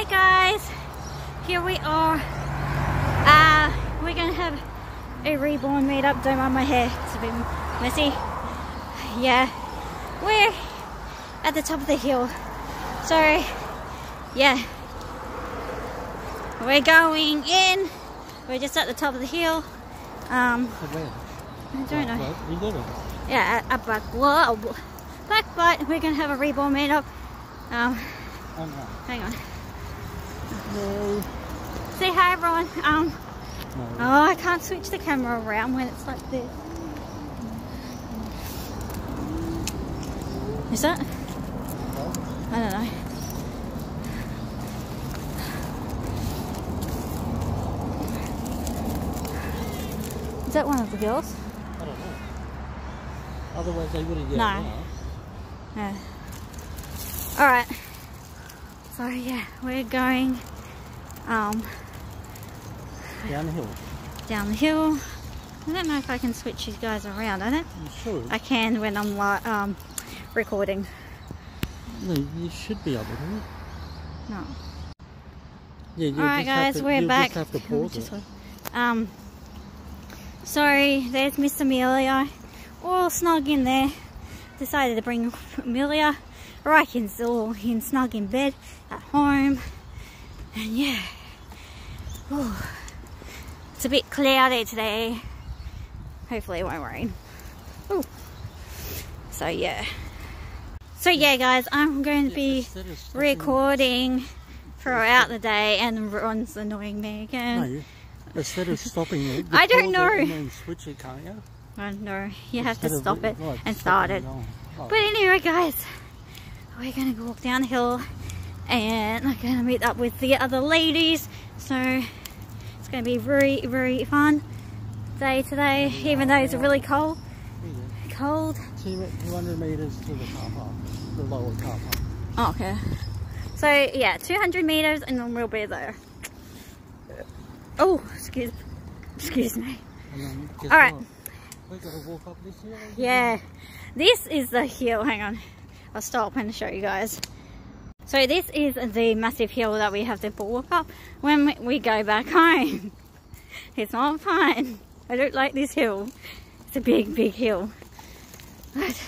Hi guys, here we are. Uh, we're gonna have a reborn meetup. Don't mind my hair, it's a bit messy. Yeah, we're at the top of the hill. So, yeah, we're going in. We're just at the top of the hill. Um? I don't know. What? You got it. Yeah, at, at Black, whoa, Blackbutt. We're gonna have a reborn meetup. Um, hang on. No. Say hi, everyone. Um, No. oh, I can't switch the camera around when it's like this. Is that? I don't know. Is that one of the girls? I don't know. Otherwise they would have No. yelled. No. Yeah. All right. So yeah, we're going um, Down the hill. down the hill. I don't know if I can switch you guys around. I don't. Should. I can when I'm like um, recording. No, you should be able to. No. Yeah, you All right, guys, to, we're back. Just have to pause Just it. Um. Sorry, there's Miss Amelia, all snug in there. Decided to bring Amelia right in still in snug in bed at home, and yeah. Ooh. It's a bit cloudy today. Hopefully it won't rain. Ooh. So yeah. So yeah guys, I'm going to be Instead recording throughout the day and Ron's annoying me No, again. you, instead of stopping it, I don't know. it and then switch it, can't you? I don't know, you have to stop it right, and start it. going. Right. Oh, oh. But anyway guys, we're gonna go walk down the hill and I'm gonna meet up with the other ladies. So it's gonna be very, very fun day today, even though it's really cold. Cold. go. Two- 200 metres to the car park, the lower car park. Oh, okay. So yeah, 200 meters and then we'll be there. Oh, excuse, excuse me. And then guess All right. We've got to walk up this hill. Yeah, this is the hill. Hang on, I'll stop and show you guys. So this is the massive hill that we have to walk up when we- go back home. It's not fun. I don't like this hill. It's a big, big hill. But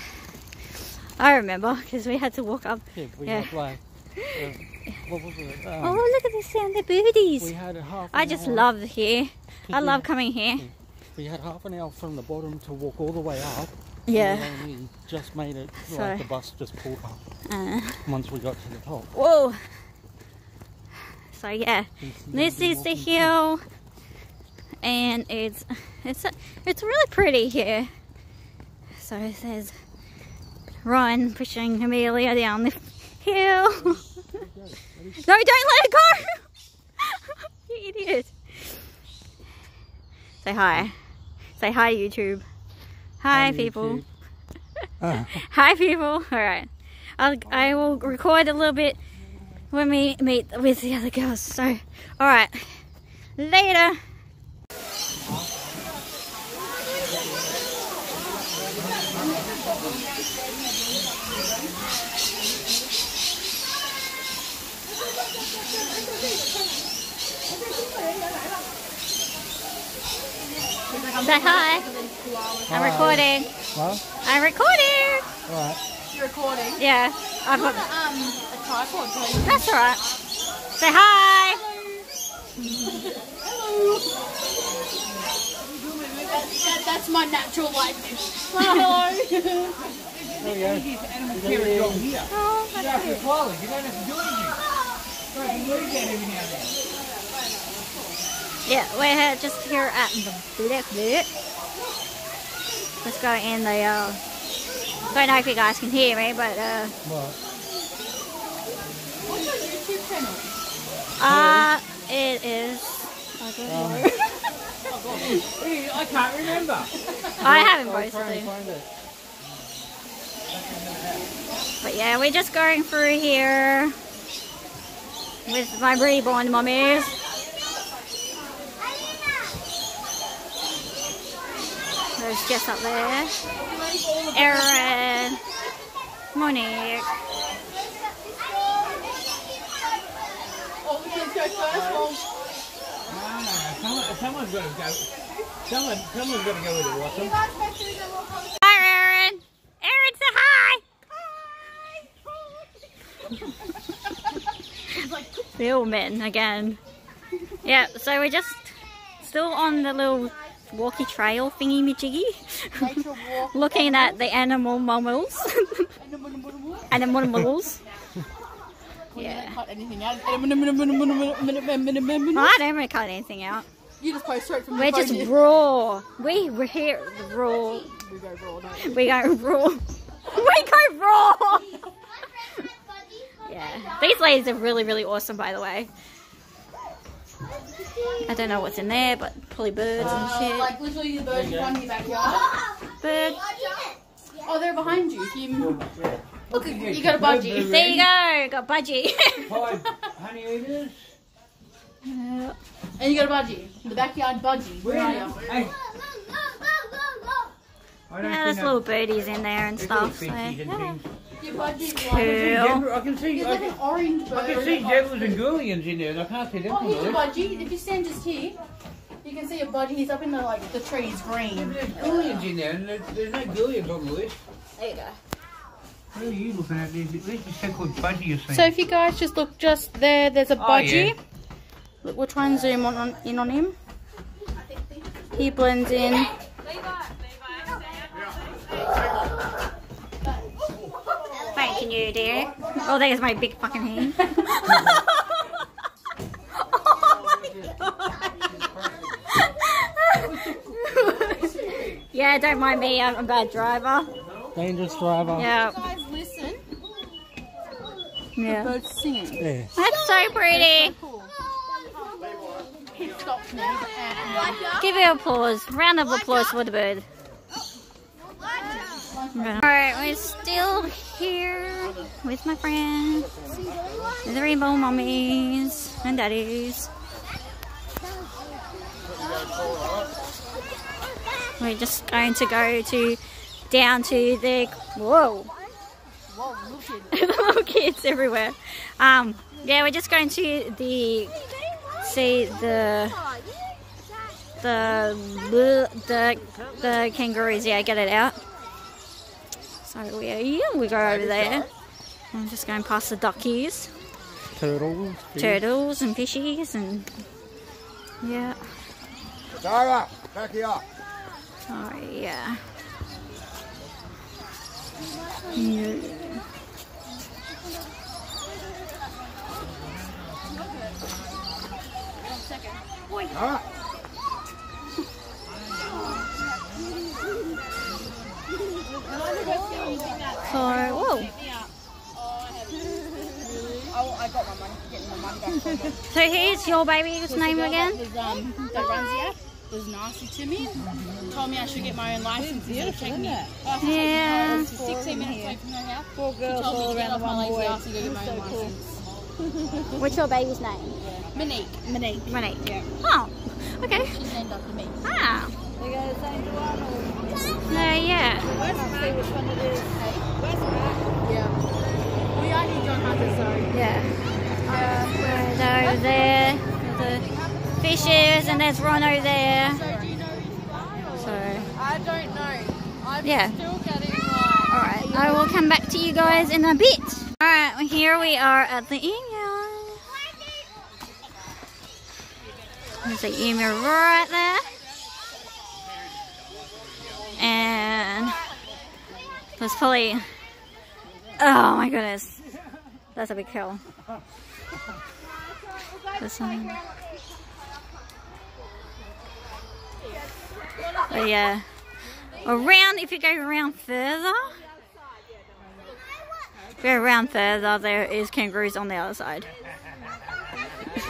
I remember because we had to walk up. Yeah, we Yeah. like, uh, it? Um, Oh, look at this sound, the birdies. we had a half. I just hour- love here. I love coming here. We had half an hour from the bottom to walk all the way up. Yeah. And we just made it. So- Like the bus just pulled up Uh, once we got to the top. whoa. So yeah. This is the hill, and it's it's it's really pretty here. So it says Ron pushing Amelia down the hill. no, don't let it go! you idiot. Say hi. Say hi, YouTube. Hi, Hi, people. Ah, Hi, people. All right. I'll, I will record a little bit when we meet with the other girls. So, all right. Later. Say hi. I'm Hi. recording. Huh? I'm recording. Alright. You're recording. Yeah. I've got. Um, a tripod, please. That's all right. Say hi. Hello. That, that's my natural likeness. Hello. There we go. Oh, that's cute. Yeah, we're here- just here at the Black Bit. Let's go in the, uh, don't know if you guys can hear me, but, uh, What? What's your YouTube channel? uh, it is, I don't know. I can't remember. I haven't I'll posted it. But yeah, we're just going through here with my reborn mummies. There's Jess up there. Erin. Monique. go first. Well, No, no, no. Someone, someone's got to go. Someone, someone's got to go with the Rossum. Hi, Aaron. Aaron, say hi. Filming again. Yeah, so we're just still on the little walkie trail thingy majiggy. Looking at the animal mammals. animal mammals. Yeah. Yeah. Cut anything out. I don't really cut anything out. You just straight from We're just here. raw. We we're here raw. We go raw, don't we? We go raw. We go raw. yeah. These ladies are really really awesome by the way. I don't know what's in there, but probably birds and Uh, shit. like literally the birds in your backyard. Bird. Oh, they're behind you. If you look, you got a budgie. There you go. Got budgie. Five honey eaters. Yeah. And you got a budgie. The backyard budgie. Where are you? Hey. I don't Yeah, there's little birdies in there and stuff. So, and yeah. Things. Your budgie. Cool. Like, Zebra- I can see, It's I like can, an orange bird. I can see zebras and Gouldians in there. and I can't see them Oh, from here's a there. budgie. If you stand just here, you can see a budgie. He's up in the like the trees, green. There's Gouldians in there, and there's, there's no Gouldians on the list. There you go. What are you looking at? There's, there's this so-called budgie you're seeing. So if you guys just look just there, there's a Oh, budgie. yeah. Look, we'll try and zoom on, on in on him. He blends in. You, dear. Oh, there's my big fucking hand. Oh yeah, don't mind me. I'm a bad driver. Dangerous driver. Yeah, Guys, listen. yeah. Birds singing. Yeah. That's so pretty. Cool. He stopped now. Give it applause. Round of applause for the bird. Alright, we're still here with my friends. The rainbow mommies and daddies. We're just going to go to down to the whoa. Whoa, kids everywhere. Um, yeah, we're just going to the see the the the the kangaroos. Yeah, get it out. So we yeah, we go over there. I'm just going past the duckies, Turtles. turtles, and fishies, and yeah. Sarah, back here up. Oh yeah. Yeah. Huh? So whoa. Oh, I got my money. Getting my money back. from them. So here's your baby's name The girl again? That, was, um, that runs the app was nasty to me. Told me I should get my own license instead of taking it. Yeah. It's 16 minutes away from her house. Four girls she told me to get off my lazy ass and go get my own license. What's your baby's name? Monique. Monique. Monique. Yeah. Oh, okay. She's named after me. Ah. They go the same to Arnold. No, yeah. Let's see which one it is. Yeah. We are in John Hunter, so. Yeah. Right over there. There's the fishes and there's Rono there. So do you know which one? So, I don't know. I'm Yeah. still getting like. alright. I will come back to you guys in a bit. Alright, here we are at the emu. There's the emu right there. And there's probably, oh my goodness, that's a big hill. This one. Yeah, around, if you go around further, if you go around further, there is kangaroos on the other side.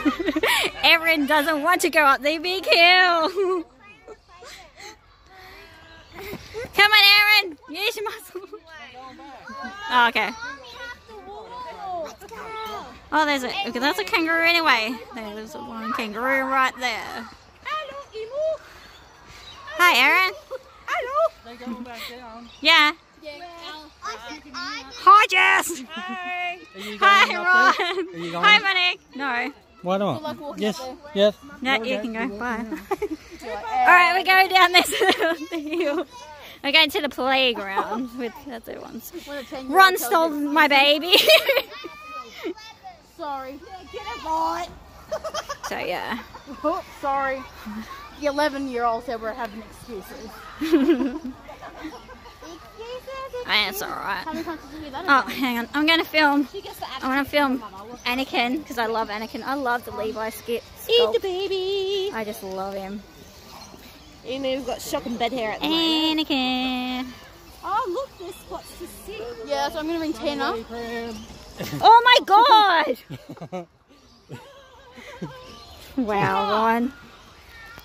Erin doesn't want to go up the big hill. Come on, Erin. Use your muscle. Oh, okay. Oh, there's a okay, that's a kangaroo anyway. There's one kangaroo right there. Hi, Erin. They're going back down. Yeah. Hi, Jess. Are you going Hi, up there? Ron. Are you going? Hi, Monique. No. Why not? luck Yes, yes. No, you can go. Bye. Alright, we go down this the hill. We're going to the playground with the other ones. When a 10-year-old Ron stole my baby. Sorry. Get it right. so yeah. Oh, sorry. The 11 year old said we're having excuses. It's alright. How many times did you hear that? Oh, hang on. I'm gonna film. She gets the I want to film Anakin because I love Anakin. I love the Levi skit. Eat the baby. I just love him. Even though he's got shocking bed hair at the moment. Anakin. Oh, look, there's spots to sit. Yeah, so I'm gonna ring Tina. Oh my god! wow, Ron.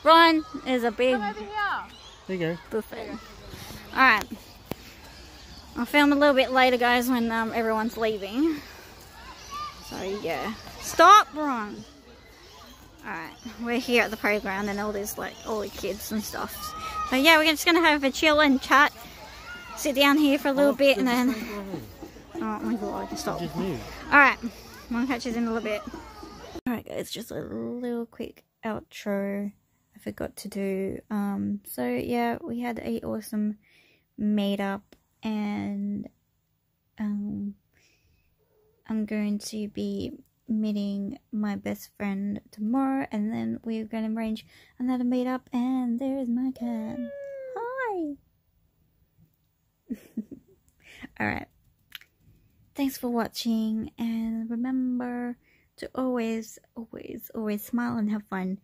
Ron is a big Over here. There you go. buffet. Alright. I'll film a little bit later, guys, when um, everyone's leaving. So, yeah. Stop, Ron! Alright, we're here at the playground and all these, like, all the kids and stuff. So, yeah, we're just gonna have a chill and chat. Sit down here for a little bit and then... Oh my god, stop. Just move. Alright, I'll catch you in a little bit. Alright guys, just a little quick outro I forgot to do. Um, so yeah, we had a awesome meetup and um, I'm going to be meeting my best friend tomorrow and then we're going to arrange another meetup and there's my cat. Hi! Alright thanks for watching and remember to always always always smile and have fun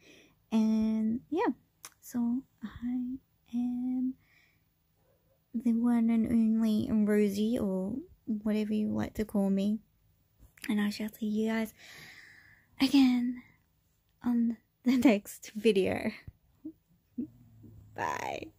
and yeah. So i am the one and only rosie or whatever you like to call me. And i shall see you guys again on the next video. Bye